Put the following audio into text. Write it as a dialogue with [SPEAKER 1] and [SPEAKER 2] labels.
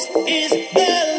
[SPEAKER 1] This is the